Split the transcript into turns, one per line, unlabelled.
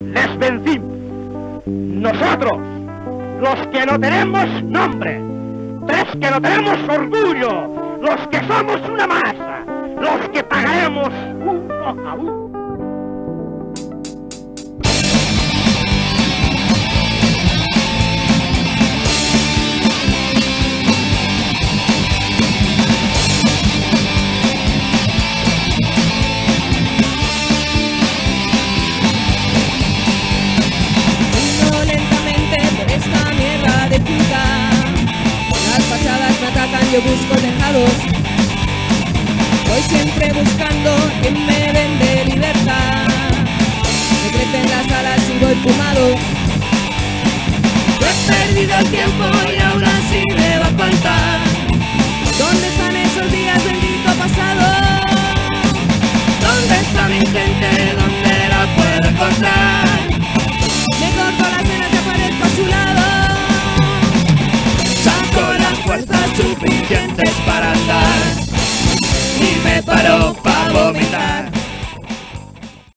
Les vencimos. Nosotros, los que no tenemos nombre, los que no tenemos orgullo, los que somos una masa, los que pagaremos uno a uno.
Busco tejados Voy siempre buscando quien me vende libertad Me crecen las alas y voy fumado he perdido el tiempo y ahora sí me va a faltar ¿Dónde están esos días bendito pasado? ¿Dónde está mi gente? ¿Dónde la puedo encontrar?
Suficientes para andar